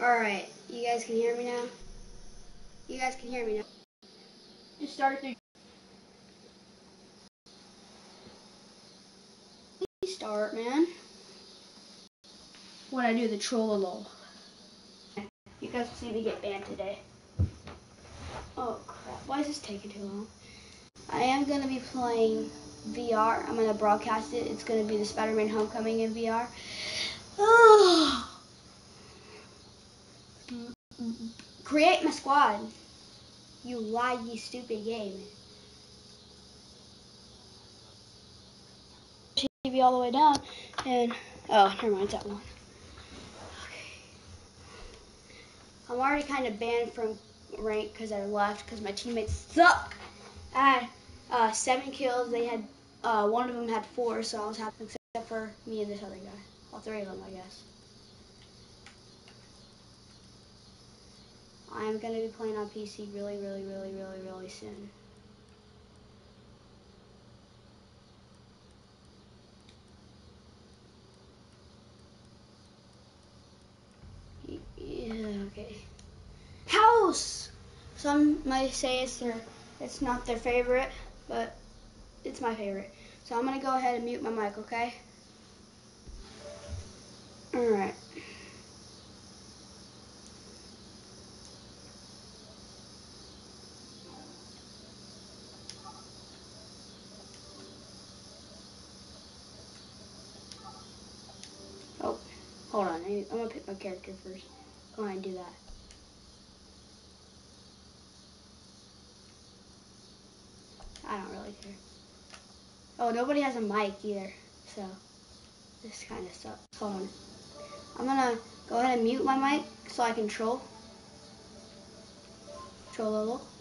Alright, you guys can hear me now? You guys can hear me now? Just start the. Start, man. When I do, the troll lol. You guys see me get banned today. Oh crap, why is this taking too long? I am going to be playing VR. I'm going to broadcast it. It's going to be the Spider-Man Homecoming in VR. Create my squad. You laggy stupid game. TV all the way down and oh never mind that one. Okay. I'm already kind of banned from rank because I left because my teammates suck. I had uh, seven kills. They had uh, one of them had four, so I was happy except for me and this other guy. All three of them, I guess. I'm going to be playing on PC really, really, really, really, really soon. Yeah, okay. House! Some might say it's their, it's not their favorite, but it's my favorite. So I'm going to go ahead and mute my mic, okay? Alright. Oh, hold on. I'm to pick my character first. Go ahead and do that. I don't really care. Oh, nobody has a mic either, so this kind of sucks. Hold on. I'm gonna go ahead and mute my mic so I can troll. Troll a little.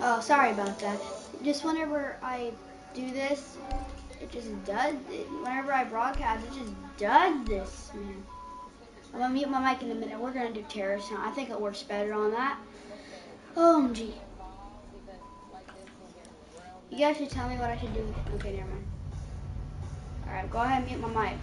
Oh, sorry about that. Just whenever I do this, it just does. It, whenever I broadcast, it just does this, man. I'm gonna mute my mic in a minute. We're gonna do terrorist hunt. I think it works better on that. Oh, OMG. You guys should tell me what I should do. Okay, never mind. Alright, go ahead and mute my mic.